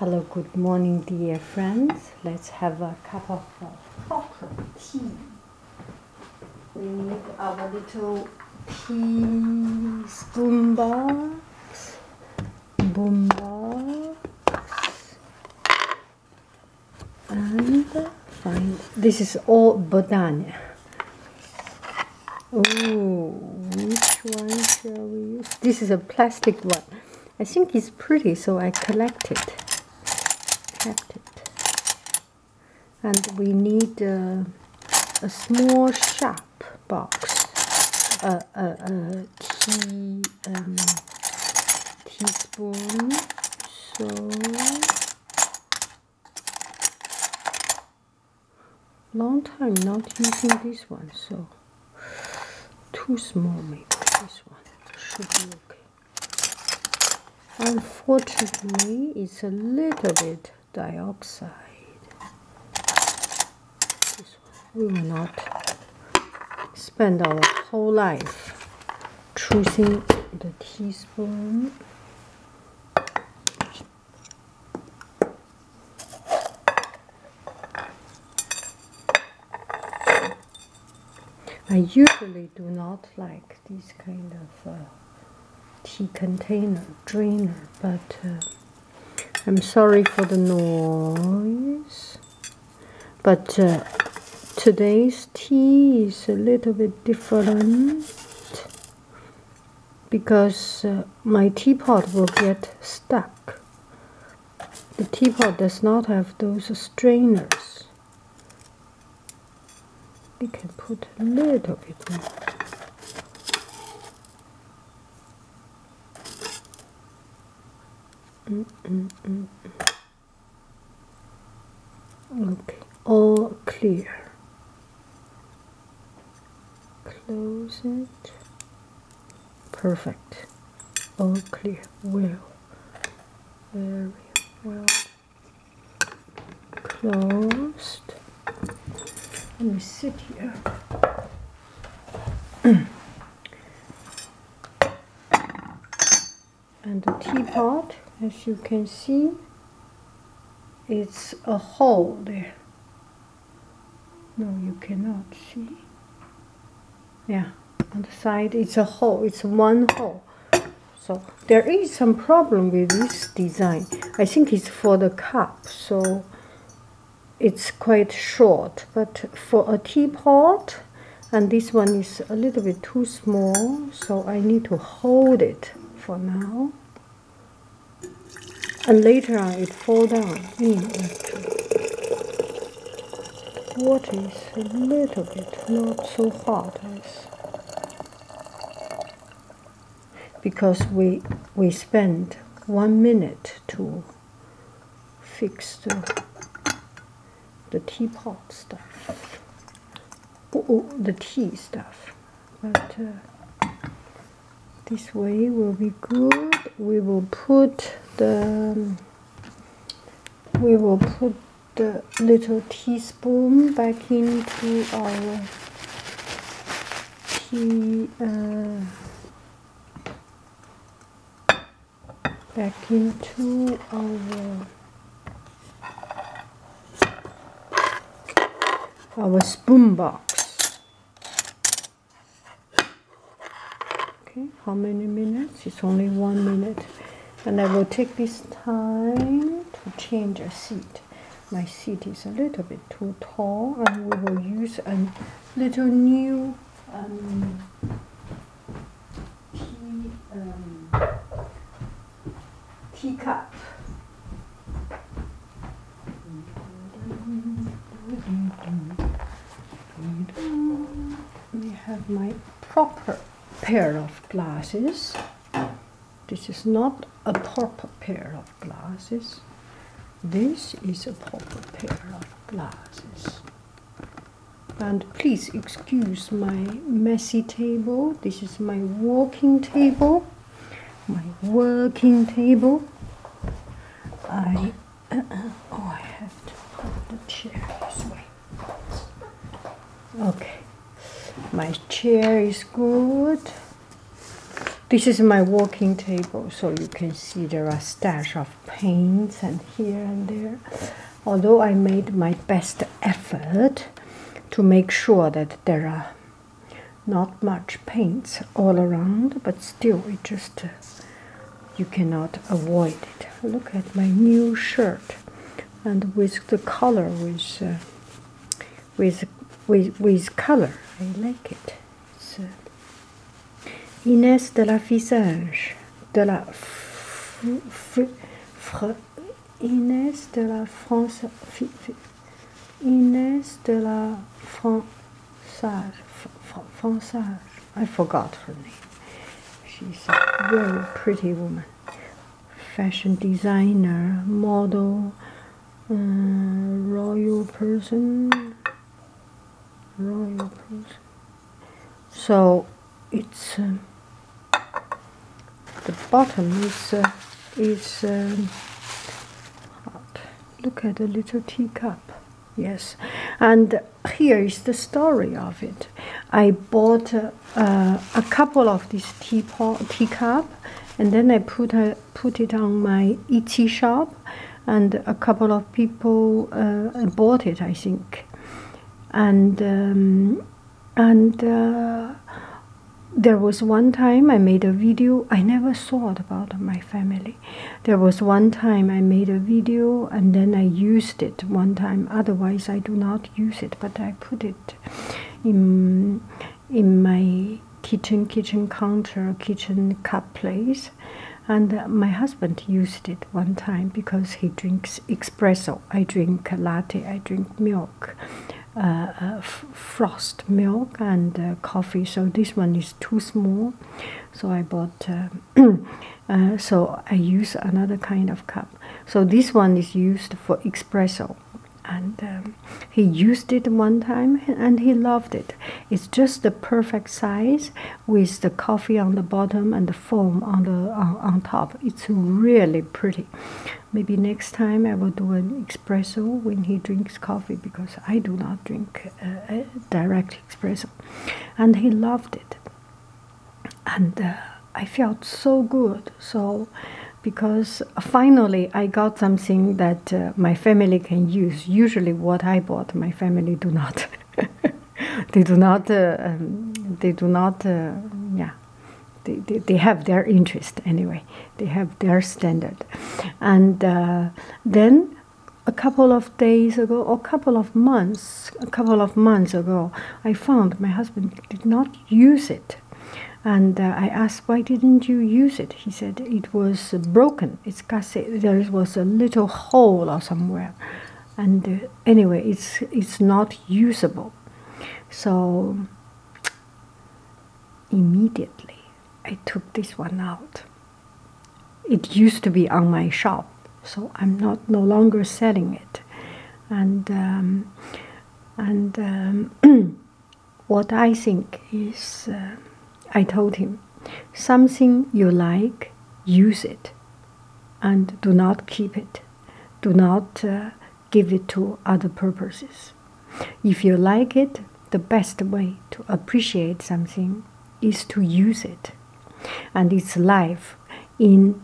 Hello, good morning, dear friends. Let's have a cup of uh, proper tea. We need our little teaspoon box, boom box, and find this is all Bodania. Oh, which one shall we use? This is a plastic one. I think it's pretty, so I collect kept And we need a small sharp box, a, a, a tea, um, teaspoon. So long time not using this one, so too small maybe. This one should be okay. Unfortunately, it's a little bit dioxide. We will not spend our whole life choosing the teaspoon. I usually do not like this kind of uh, tea container drainer, but uh, I'm sorry for the noise, but uh, today's tea is a little bit different because uh, my teapot will get stuck. The teapot does not have those strainers. We can put a little bit more. Mm -mm. Okay, all clear. Close it. Perfect. All clear. Well. Very well. Closed. Let me sit here. and the teapot as you can see it's a hole there. No you cannot see. Yeah on the side it's a hole. It's one hole. So there is some problem with this design. I think it's for the cup so it's quite short. But for a teapot and this one is a little bit too small so i need to hold it for now and later on it fall down in actually. Water is a little bit not so hot as because we we spend one minute to fix the the teapot stuff, the tea stuff, but. Uh, this way will be good. We will put the we will put the little teaspoon back into our tea uh, back into our our spoon box Okay, how many minutes? It's only one minute. And I will take this time to change a seat. My seat is a little bit too tall, and we will use a little new um, tea, um, teacup. We have my proper pair of glasses. This is not a proper pair of glasses. This is a proper pair of glasses. And please excuse my messy table. This is my working table. My working table. I uh, oh I have to put the chair this way. Okay. My chair is good. This is my working table, so you can see there are stash of paints and here and there. Although I made my best effort to make sure that there are not much paints all around, but still it just you cannot avoid it. Look at my new shirt, and with the color with uh, with with with color, I like it. Uh, Inès de la Visage, de la Inès de la France, Inès de la Françage, Françage. I forgot her name. She's a very pretty woman, fashion designer, model, uh, royal person, So it's. Um, the bottom is uh, is um, hot. Look at the little teacup. Yes, and here is the story of it. I bought uh, a couple of these teapot teacup, and then I put a, put it on my Etsy shop, and a couple of people uh, bought it, I think, and um, and uh, there was one time I made a video. I never thought about my family. There was one time I made a video and then I used it one time. Otherwise, I do not use it, but I put it in in my kitchen, kitchen counter, kitchen cup place. And uh, my husband used it one time because he drinks espresso. I drink latte. I drink milk. Uh, uh, frost milk and uh, coffee. So this one is too small, so I bought. so I use another kind of cup. So this one is used for espresso and um, he used it one time and he loved it. It's just the perfect size with the coffee on the bottom and the foam on the on, on top. It's really pretty. Maybe next time I will do an espresso when he drinks coffee because I do not drink uh, direct espresso, and he loved it. And uh, I felt so good. So because finally I got something that uh, my family can use. Usually, what I bought, my family do not. they do not. Uh, um, they do not. Uh, yeah. They, they, they, have their interest anyway. They have their standard, and uh, then a couple of days ago, or a couple of months, a couple of months ago, I found my husband did not use it and uh, I asked, why didn't you use it? He said it was broken. It's cassette. There was a little hole or somewhere. And uh, anyway, it's, it's not usable. So immediately I took this one out. It used to be on my shop, so I'm not no longer selling it. And um, and um, what I think is uh, I told him, something you like, use it, and do not keep it. Do not uh, give it to other purposes. If you like it, the best way to appreciate something is to use it. And its life in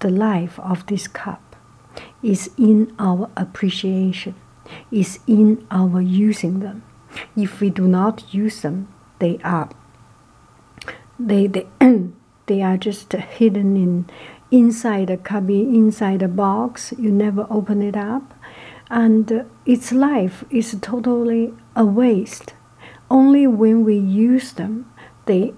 the life of this cup is in our appreciation, is in our using them. If we do not use them, they are they they they are just hidden in inside a cubby, inside a box. You never open it up, and its life is totally a waste. Only when we use them, they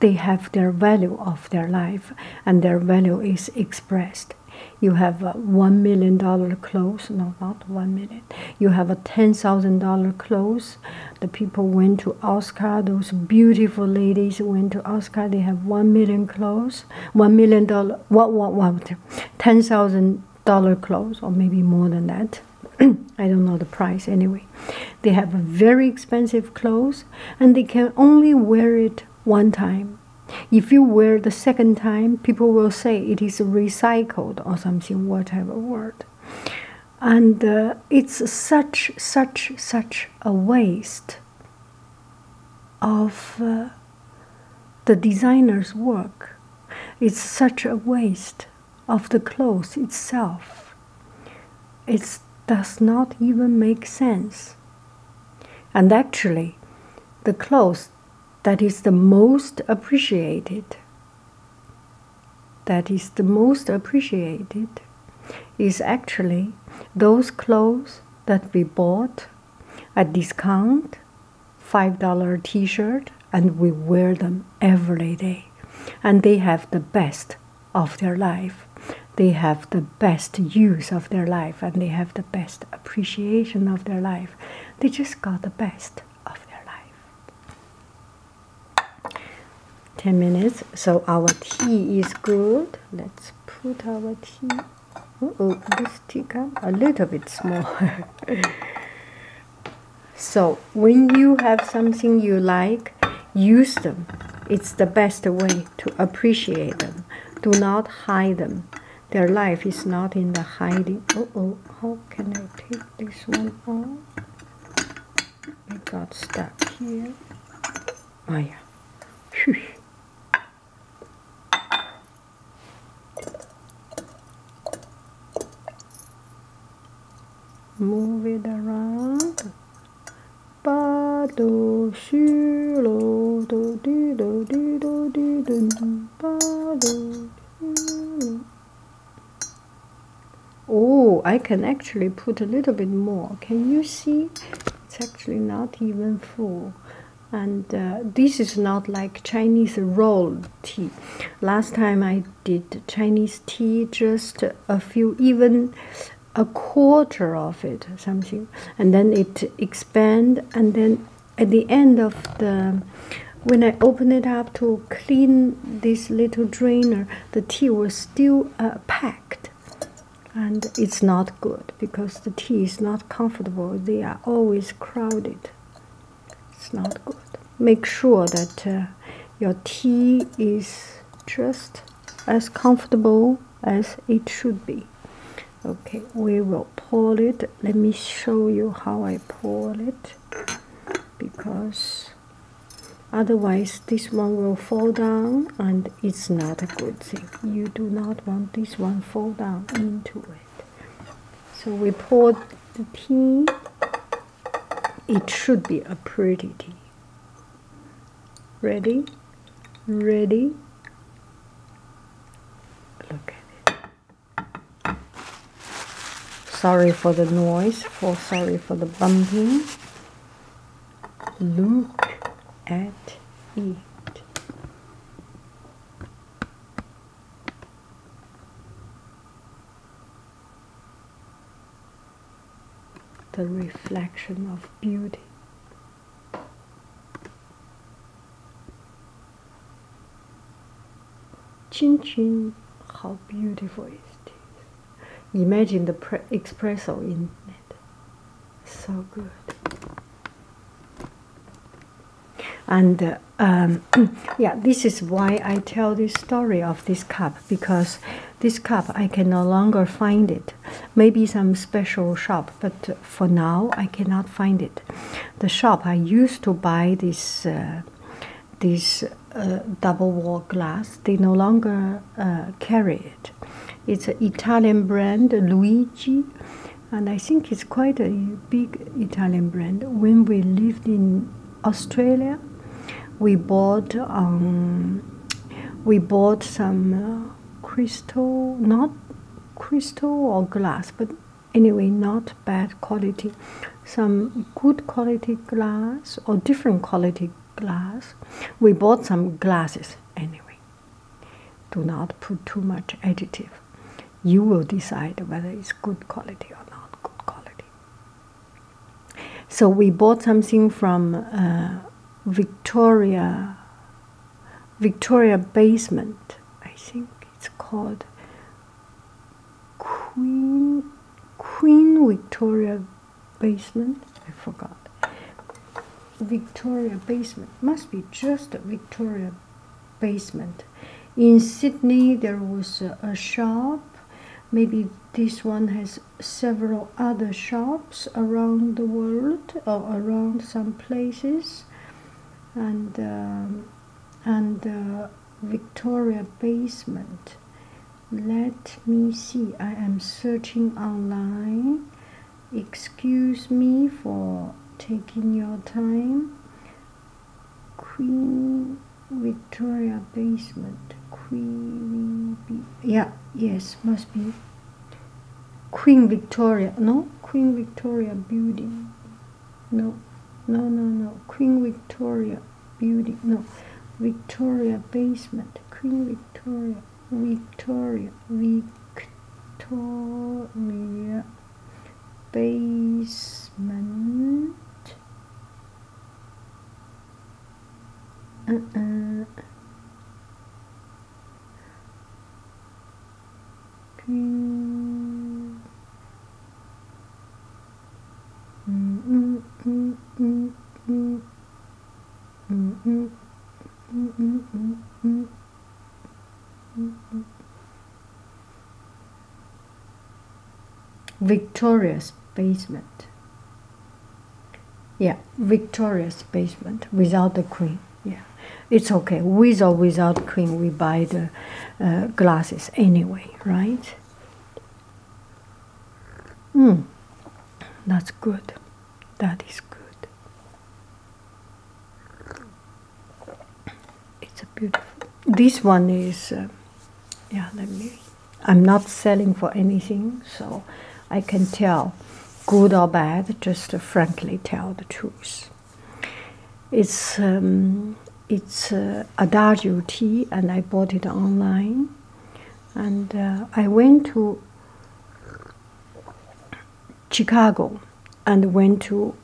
they have their value of their life, and their value is expressed you have a one million dollar clothes no not one million. You have a ten thousand dollar clothes the people went to oscar. Those beautiful ladies went to oscar. They have one million clothes one million dollar what what what ten thousand dollar clothes or maybe more than that. I don't know the price anyway. They have a very expensive clothes and they can only wear it one time if you wear the second time, people will say it is recycled or something, whatever word. And uh, it's such, such, such a waste of uh, the designer's work. It's such a waste of the clothes itself. It does not even make sense. And actually, the clothes that is the most appreciated, that is the most appreciated, is actually those clothes that we bought at discount, $5 t shirt, and we wear them every day. And they have the best of their life. They have the best use of their life and they have the best appreciation of their life. They just got the best of their life. 10 minutes. So our tea is good. Let's put our tea. oh, this teacup a little bit smaller. so when you have something you like, use them. It's the best way to appreciate them. Do not hide them. Their life is not in the hiding. Oh, oh, how can I take this one off? It got stuck here. Oh, yeah. Move it around. Ba do shi lo do di do di do di do ba do Oh, I can actually put a little bit more. Can you see? It's actually not even full. And uh, this is not like Chinese roll tea. Last time I did Chinese tea, just a few, even a quarter of it, something, and then it expand, and then at the end of the, when I open it up to clean this little drainer, the tea was still uh, packed, and it's not good because the tea is not comfortable. They are always crowded. It's not good. Make sure that uh, your tea is just as comfortable as it should be. Okay, we will pour it. Let me show you how I pour it because otherwise this one will fall down and it's not a good thing. You do not want this one fall down into it. So we pour the tea. It should be a pretty tea. Ready? Ready? Look sorry for the noise, for sorry for the bumping. Look at it. The reflection of beauty. Chin chin, how beautiful is Imagine the espresso in it. So good. And uh, um, yeah, this is why I tell this story of this cup because this cup I can no longer find it. Maybe some special shop, but for now I cannot find it. The shop I used to buy this uh, this uh, double wall glass, they no longer uh, carry it. It's an Italian brand, Luigi, and I think it's quite a big Italian brand. When we lived in Australia, we bought um, we bought some uh, crystal, not crystal or glass, but anyway, not bad quality. Some good quality glass or different quality glass. We bought some glasses anyway. Do not put too much additive you will decide whether it's good quality or not good quality. So we bought something from uh, Victoria, Victoria Basement, I think it's called Queen Queen Victoria Basement. I forgot. Victoria Basement must be just Victoria Basement. In Sydney, there was a, a shop maybe this one has several other shops around the world or around some places and um, and uh, Victoria Basement. Let me see. I am searching online. Excuse me for taking your time. Queen Victoria Basement. Queen. Yeah, yes, must be Queen Victoria. No, Queen Victoria Building. No, no, no, no. Queen Victoria Building. No, Victoria Basement. Queen Victoria. Victoria. Victoria Basement. Uh-uh. Queen. Mm, mm, mm, mm, mm. Mm, mm, mm, mm, Victoria's basement. Yeah, Victoria's basement without the queen. It's okay. With or without queen, we buy the uh, glasses anyway, right? Hmm, that's good. That is good. It's a beautiful. This one is, uh, yeah. Let me. I'm not selling for anything, so I can tell, good or bad. Just frankly tell the truth. It's um, it's uh, Adagio tea, and I bought it online. And uh, I went to Chicago and went to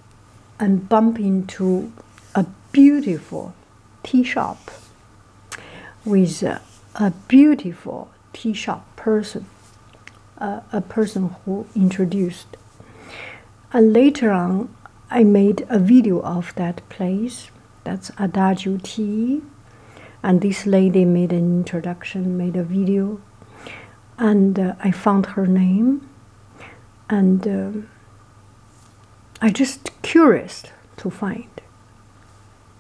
and bumped into a beautiful tea shop with a, a beautiful tea shop person, uh, a person who introduced. And later on, I made a video of that place. That's Adagio Tea. And this lady made an introduction, made a video. And uh, I found her name. And uh, I just curious to find.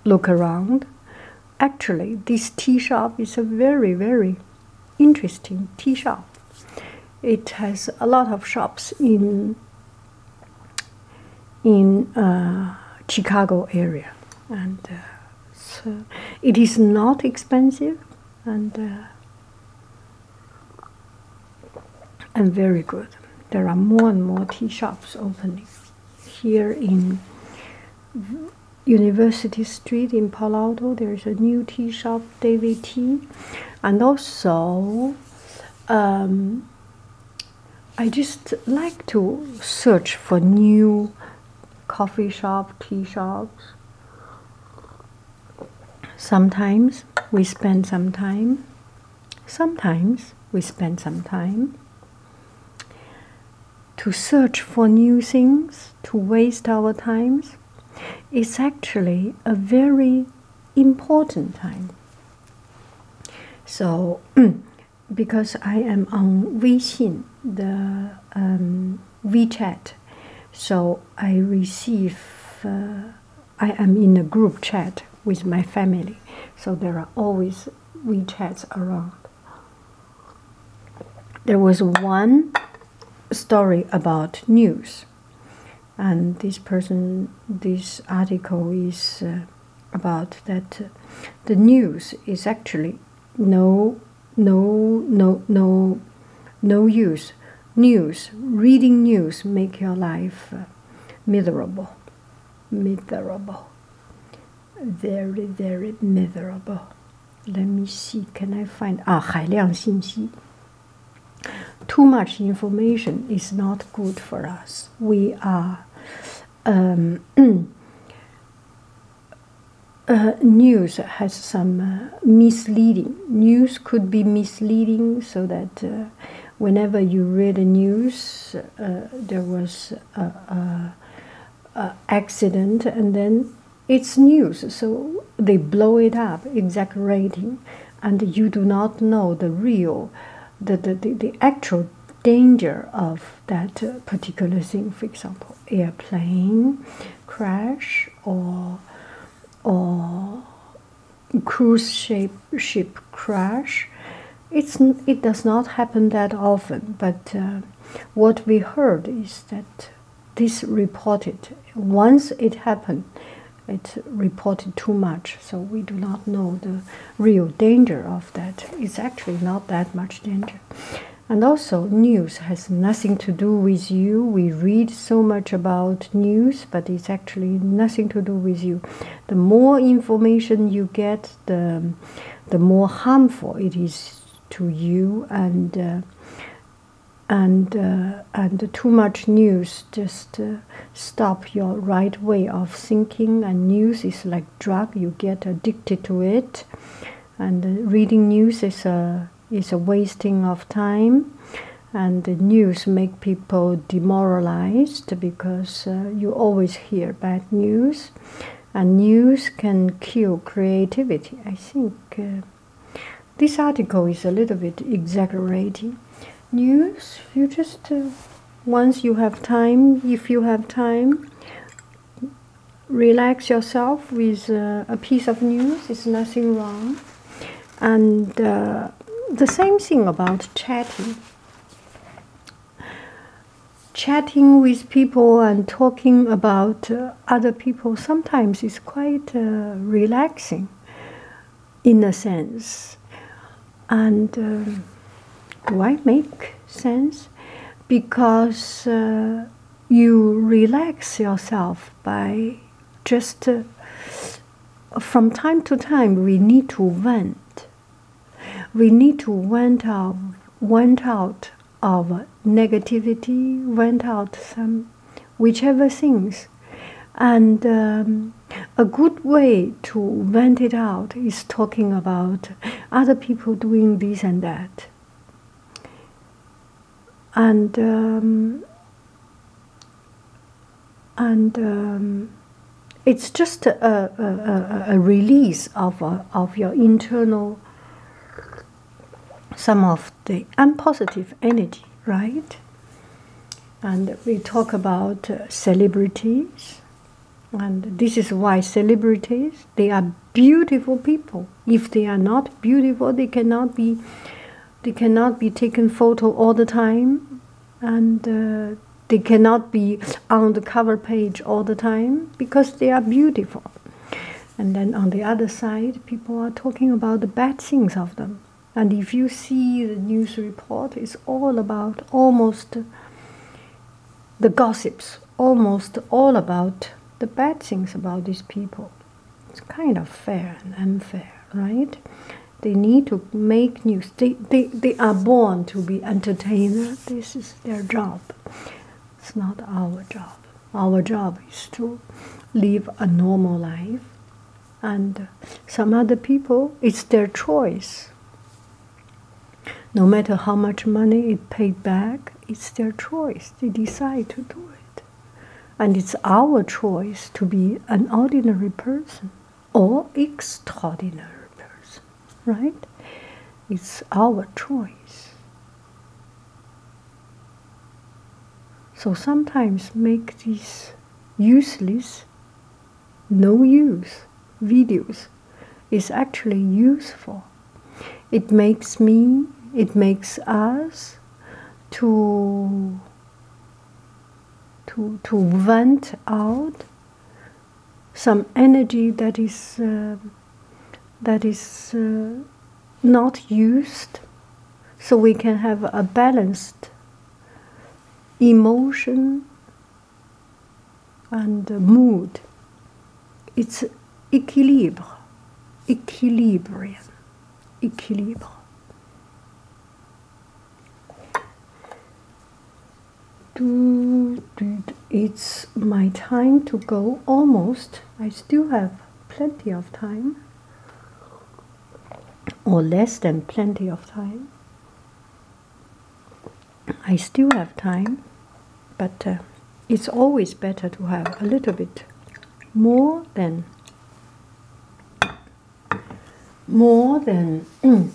Look around. Actually, this tea shop is a very, very interesting tea shop. It has a lot of shops in in uh, Chicago area, and uh, so it is not expensive and uh, and very good. There are more and more tea shops opening here in University Street in Palo Alto. There is a new tea shop, David Tea, and also. Um, I just like to search for new coffee shop, tea shops. Sometimes we spend some time. Sometimes we spend some time to search for new things, to waste our times. It's actually a very important time. So, because I am on Weixin, the um, WeChat, so I receive. Uh, I am in a group chat with my family, so there are always WeChats around. There was one story about news, and this person, this article is uh, about that uh, the news is actually no no no no no use. News reading news make your life uh, miserable. Miserable very very miserable let me see can i find ah 海量信息 too much information is not good for us we are um, uh, news has some uh, misleading. News could be misleading, so that uh, whenever you read the news, uh, there was a, a, a, accident, and then it's news, so they blow it up, exaggerating, and you do not know the real, the the, the, the actual danger of that uh, particular thing. For example, airplane crash or or cruise ship ship crash. It's it does not happen that often, but uh, what we heard is that this reported once it happened, it reported too much, so we do not know the real danger of that. It's actually not that much danger. And also, news has nothing to do with you. We read so much about news, but it's actually nothing to do with you. The more information you get, the, the more harmful it is to you, and uh, and uh, and too much news just uh, stop your right way of thinking. And news is like drug; you get addicted to it. And reading news is a is a wasting of time and the news make people demoralized because uh, you always hear bad news and news can kill creativity i think uh, this article is a little bit exaggerating news you just uh, once you have time if you have time relax yourself with uh, a piece of news it's nothing wrong and uh, the same thing about chatting. Chatting with people and talking about uh, other people sometimes is quite uh, relaxing in a sense. And um, why make sense? Because uh, you relax yourself by just uh, from time to time we need to vent we need to vent out, went out of negativity, vent out some whichever things. And um, a good way to vent it out is talking about other people doing this and that. And um, and um, it's just a, a, a, a release of, uh, of your internal some of the unpositive energy, right? And we talk about uh, celebrities, and this is why celebrities they are beautiful people. If they are not beautiful, they cannot be they cannot be taken photo all the time, and uh, they cannot be on the cover page all the time because they are beautiful. And then on the other side, people are talking about the bad things of them. And if you see the news report, it's all about almost the gossips, almost all about the bad things about these people. It's kind of fair and unfair, right? They need to make news. They, they, they are born to be entertainers. This is their job. It's not our job. Our job is to live a normal life. And some other people, it's their choice no matter how much money it paid back, it's their choice. They decide to do it. And it's our choice to be an ordinary person or extraordinary right? It's our choice. So sometimes make these useless, no use videos is actually useful. It makes me it makes us to to to vent out some energy that is uh, that is uh, not used so we can have a balanced emotion and mood. It's equilibre equilibrium equilibre. It's my time to go almost. I still have plenty of time, or less than plenty of time. I still have time, but uh, it's always better to have a little bit more than more than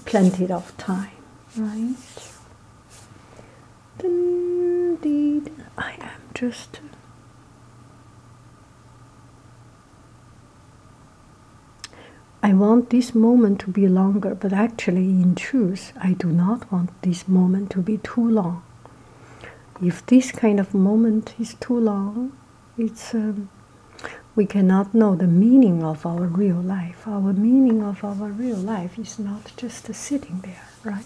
plenty of time, right? Indeed, I am just. I want this moment to be longer, but actually, in truth, I do not want this moment to be too long. If this kind of moment is too long, it's um, we cannot know the meaning of our real life. Our meaning of our real life is not just sitting there, right?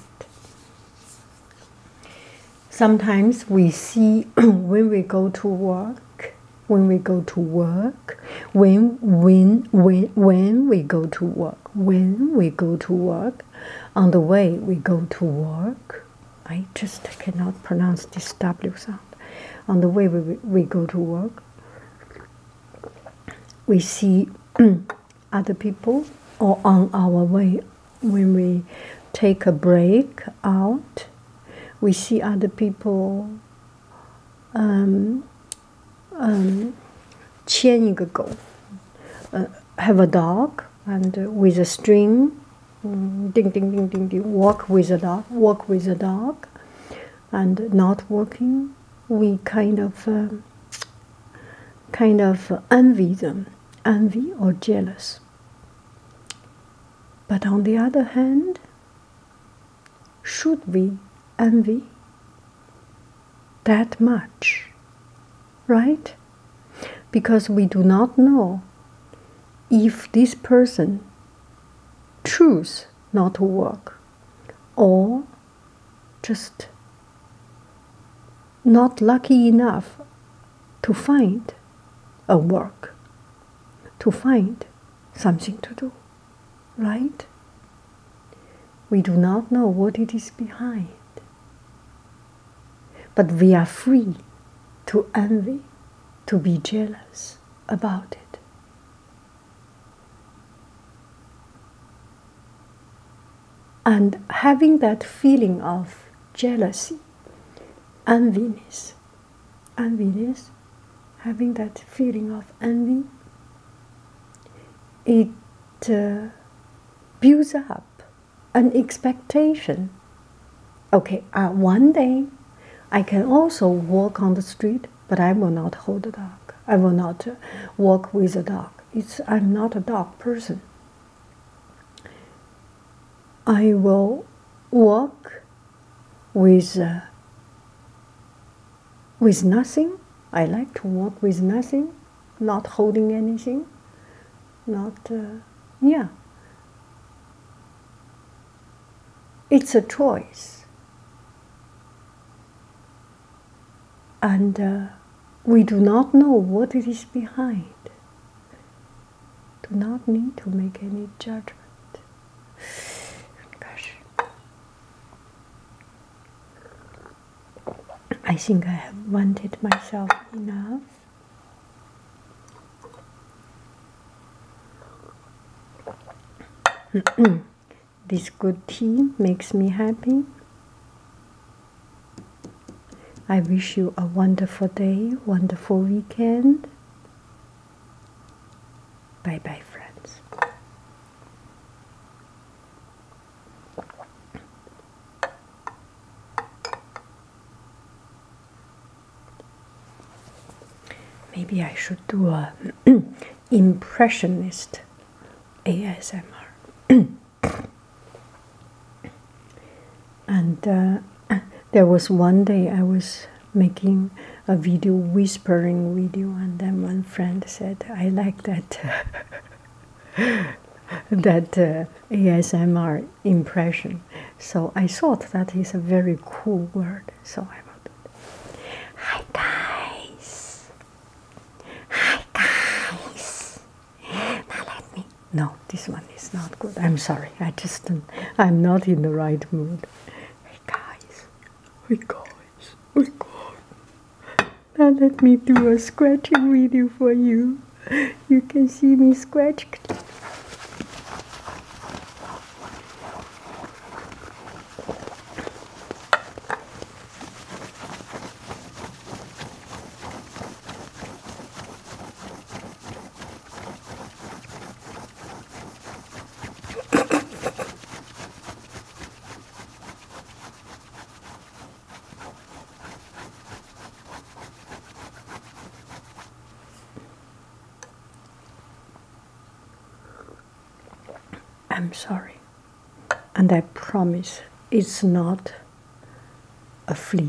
Sometimes we see when we go to work, when we go to work, when when when when we go to work, when we go to work, on the way we go to work. I just cannot pronounce this W sound. On the way we, we go to work, we see other people, or on our way when we take a break out, we see other people um, um, 牵一个狗, uh, have a dog and with a string, um, ding ding ding ding ding, walk with a dog, walk with a dog, and not walking, we kind of um, kind of envy them envy or jealous. But on the other hand, should we envy that much? Right? Because we do not know if this person choose not to work or just not lucky enough to find a work to find something to do, right? We do not know what it is behind, but we are free to envy, to be jealous about it. And having that feeling of jealousy, enviness, enviness, having that feeling of envy it uh, builds up an expectation. Okay, uh, one day I can also walk on the street, but I will not hold a dog. I will not uh, walk with a dog. It's I'm not a dog person. I will walk with uh, with nothing. I like to walk with nothing, not holding anything not, uh, yeah. It's a choice. And uh, we do not know what it is behind. Do not need to make any judgment. I think I have wanted myself enough. this good tea makes me happy. I wish you a wonderful day, wonderful weekend. Bye bye, friends. Maybe I should do a impressionist ASMR. and uh, there was one day I was making a video, whispering video, and then one friend said, "I like that that uh, ASMR impression." So I thought that is a very cool word. So I wrote, "Hi guys, hi guys." Now let me. No, this one is not good. I'm sorry. I just I'm not in the right mood. Hey guys, hey guys, hey guys. Now let me do a scratching video for you. You can see me scratch. Promise it's not a flea.